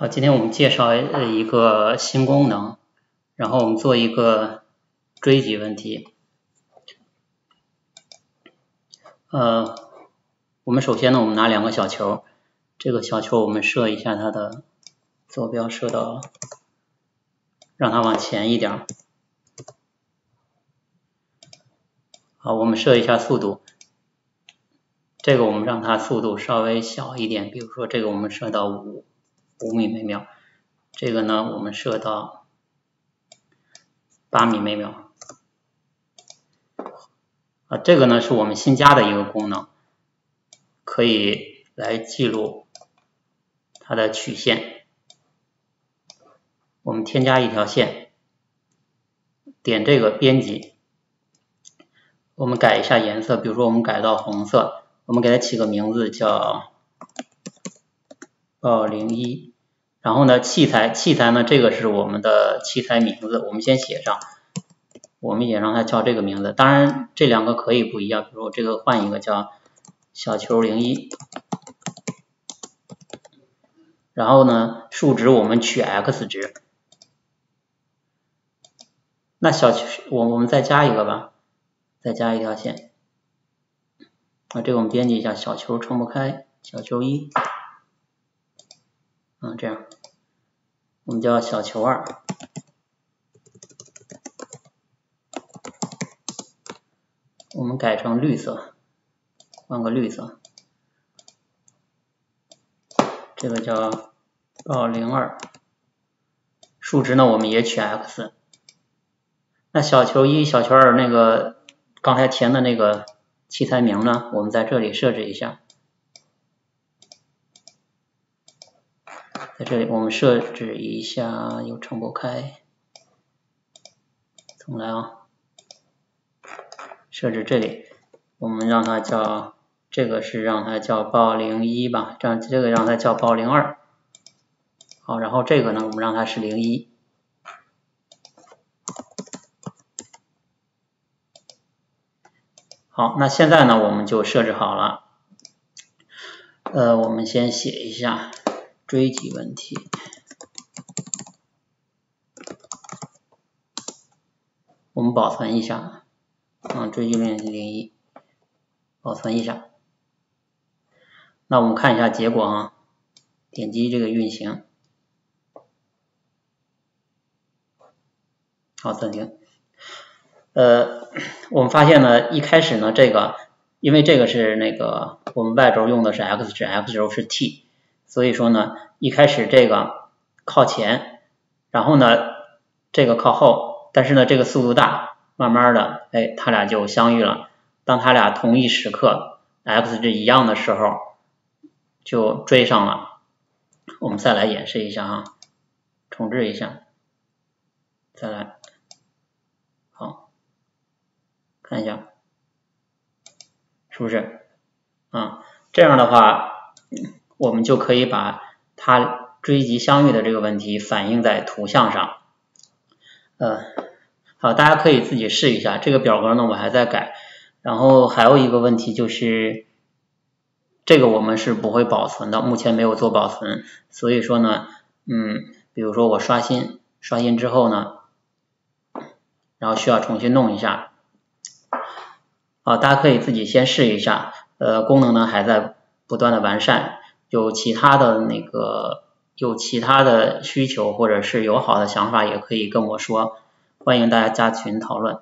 好，今天我们介绍一个新功能，然后我们做一个追击问题。呃，我们首先呢，我们拿两个小球，这个小球我们设一下它的坐标，设到让它往前一点。好，我们设一下速度，这个我们让它速度稍微小一点，比如说这个我们设到五。五米每秒，这个呢，我们设到八米每秒。啊，这个呢是我们新加的一个功能，可以来记录它的曲线。我们添加一条线，点这个编辑，我们改一下颜色，比如说我们改到红色，我们给它起个名字叫报零一。然后呢，器材器材呢，这个是我们的器材名字，我们先写上，我们也让它叫这个名字。当然，这两个可以不一样，比如这个换一个叫小球零一。然后呢，数值我们取 x 值。那小球我我们再加一个吧，再加一条线。啊，这个我们编辑一下，小球撑不开，小球一。嗯，这样，我们叫小球二，我们改成绿色，换个绿色，这个叫报零二，数值呢我们也取 x，那小球一、小球二那个刚才填的那个器材名呢，我们在这里设置一下。在这里，我们设置一下，又撑不开，重来啊！设置这里，我们让它叫这个是让它叫报零一吧，这样这个让它叫报零二。好，然后这个呢，我们让它是零一。好，那现在呢，我们就设置好了。呃，我们先写一下。追及问题，我们保存一下，啊，追击问题零一，保存一下。那我们看一下结果啊，点击这个运行，好，暂停。呃，我们发现呢，一开始呢，这个因为这个是那个我们 Y 轴用的是 x 值，x 轴是 t。所以说呢，一开始这个靠前，然后呢这个靠后，但是呢这个速度大，慢慢的，哎，它俩就相遇了。当它俩同一时刻 x 值一样的时候，就追上了。我们再来演示一下啊，重置一下，再来，好，看一下，是不是？啊，这样的话。我们就可以把它追及相遇的这个问题反映在图像上。呃，好，大家可以自己试一下。这个表格呢，我还在改。然后还有一个问题就是，这个我们是不会保存的，目前没有做保存。所以说呢，嗯，比如说我刷新，刷新之后呢，然后需要重新弄一下。啊，大家可以自己先试一下。呃，功能呢还在不断的完善。有其他的那个有其他的需求或者是有好的想法，也可以跟我说，欢迎大家加群讨论。